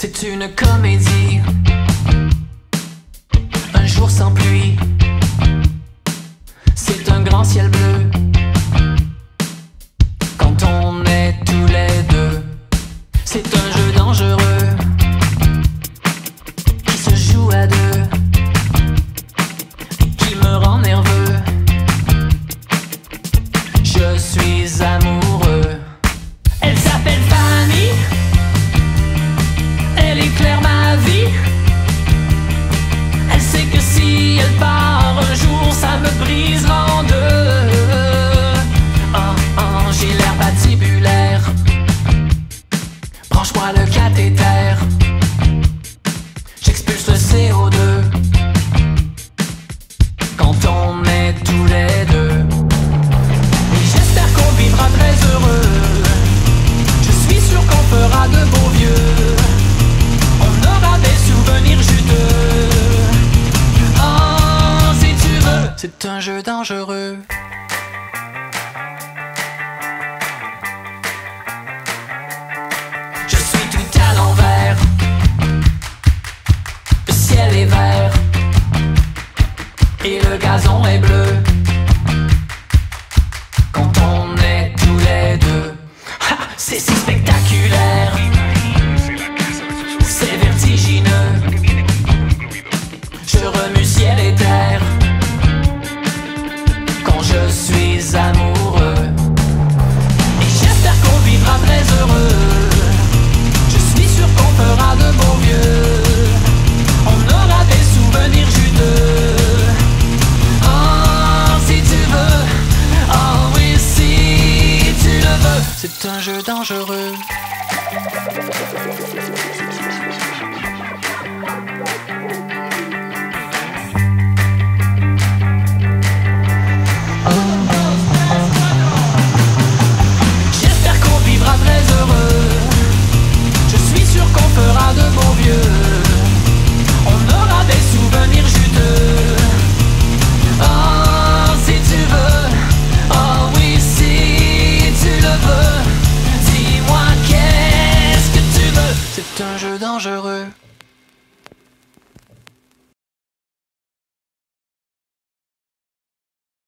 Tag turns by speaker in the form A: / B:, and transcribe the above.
A: C'est une comédie. Un jour sans pluie. C'est un grand ciel bleu. Quand on est tous les deux. C'est un jeu dangereux. Qui se joue à deux. Me brisera en deux. Oh, oh, j'ai l'air patibulaire. Branche-moi le cathéter. C'est un jeu dangereux. Je suis tout à l'envers. Le ciel est vert. Et le gazon est bleu. Quand on est tous les deux. C'est si spectaculaire. Je suis amoureux. Et j'espère qu'on vivra très heureux. Je suis sûr qu'on fera de beaux vieux. On aura des souvenirs juteux. Oh, si tu veux. Oh oui, si tu le veux. C'est un jeu dangereux. Un jeu dangereux.